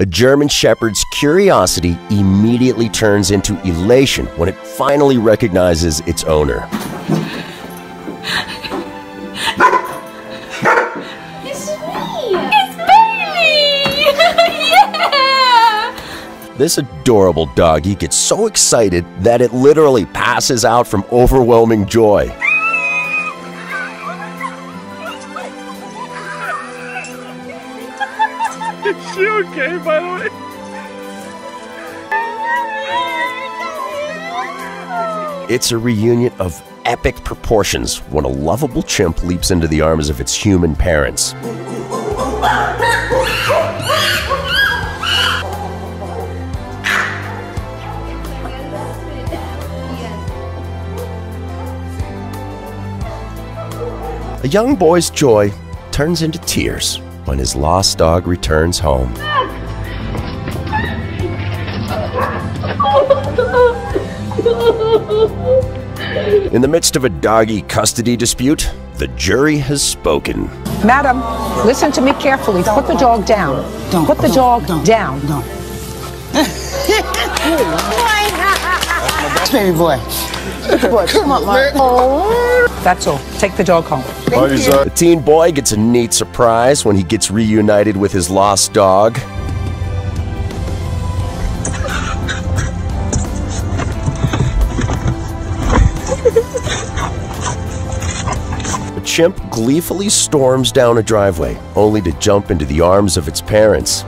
A German Shepherd's curiosity immediately turns into elation when it finally recognizes its owner. It's me! It's Bailey! yeah! This adorable doggy gets so excited that it literally passes out from overwhelming joy. Okay, by the way? It's a reunion of epic proportions when a lovable chimp leaps into the arms of its human parents. A young boy's joy turns into tears when his lost dog returns home. In the midst of a doggy custody dispute, the jury has spoken. Madam, listen to me carefully. Put the dog down. Don't, Put the dog down. Don't. Baby boy. boy, come on, Mark. That's all. Take the dog home. The teen boy gets a neat surprise when he gets reunited with his lost dog. Chimp gleefully storms down a driveway, only to jump into the arms of its parents.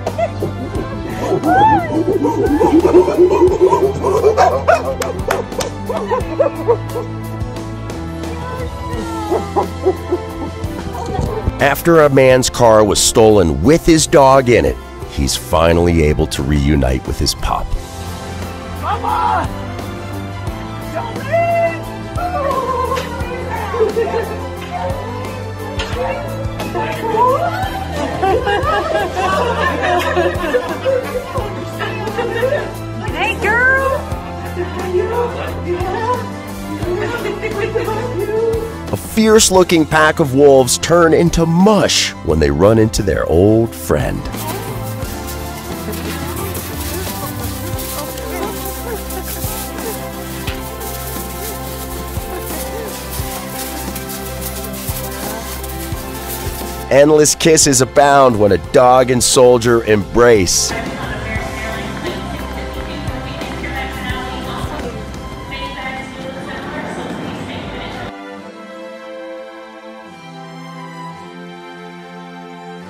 After a man's car was stolen with his dog in it, he's finally able to reunite with his pup. Hey, girl! A fierce looking pack of wolves turn into mush when they run into their old friend. Endless kisses abound when a dog and soldier embrace.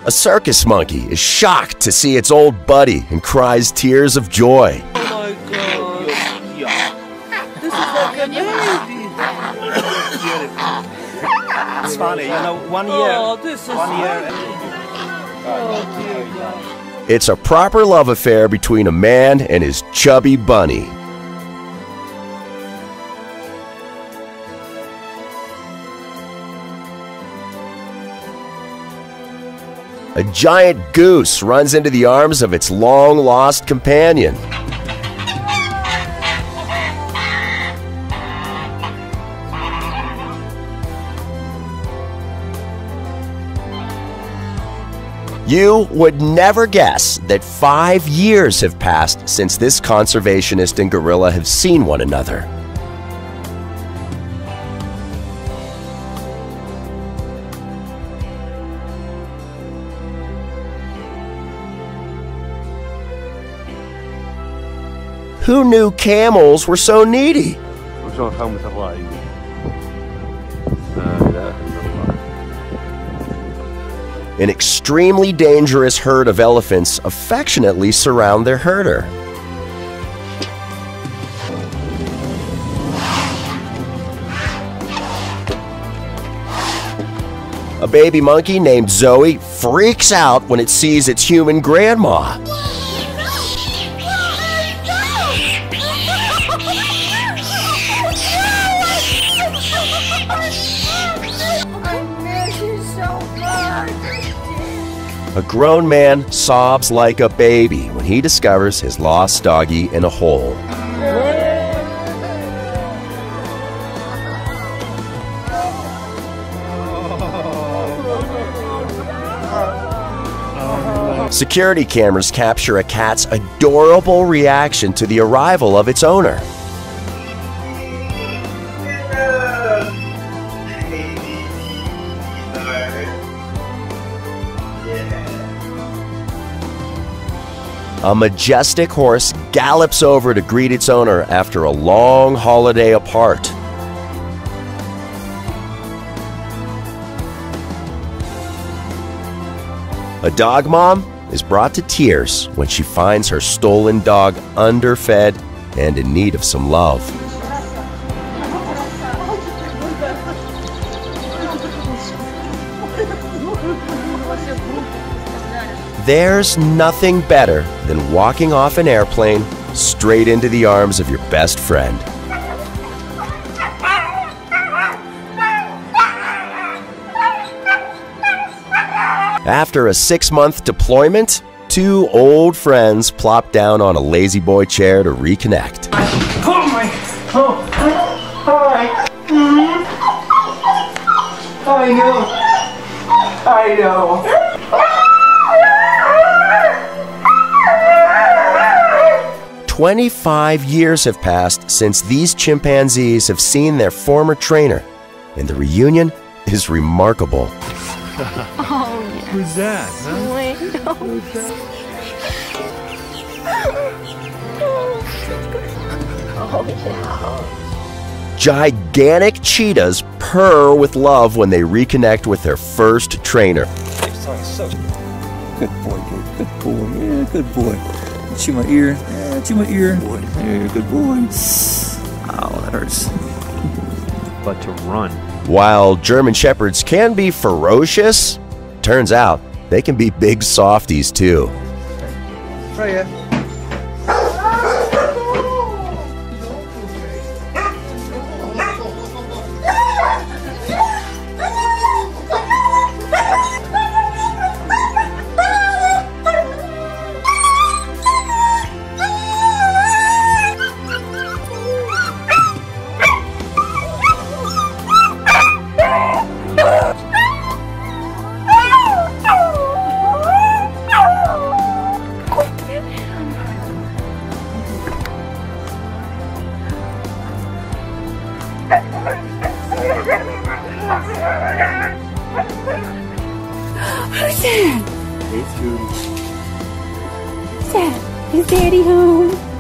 A circus monkey is shocked to see its old buddy and cries tears of joy. Oh my god. This is like a baby. It's funny, you know, one oh, year. Oh, this is one year. Oh, dear It's a proper love affair between a man and his chubby bunny. A giant goose runs into the arms of its long lost companion. You would never guess that five years have passed since this conservationist and gorilla have seen one another. Who knew camels were so needy? An extremely dangerous herd of elephants affectionately surround their herder. A baby monkey named Zoe freaks out when it sees its human grandma. A grown man sobs like a baby when he discovers his lost doggy in a hole. Security cameras capture a cat's adorable reaction to the arrival of its owner. A majestic horse gallops over to greet its owner after a long holiday apart. A dog mom is brought to tears when she finds her stolen dog underfed and in need of some love. There's nothing better than walking off an airplane straight into the arms of your best friend. After a six month deployment, two old friends plop down on a La-Z-Boy chair to reconnect. Oh my. Oh. Hi. Mm-hmm. I know. I know. 25 years have passed since these chimpanzees have seen their former trainer, and the reunion is remarkable. oh, yes. Who's that? Huh? Gigantic cheetahs purr with love when they reconnect with their first trainer. Good boy, good, good boy, yeah, good boy. Chew my ear, yeah, chew my ear. Boy, yeah, good boy. Oh, that hurts. But to run. While German Shepherds can be ferocious, turns out they can be big softies too. Freya. Who's It's Judy. Who's that? Is Daddy home?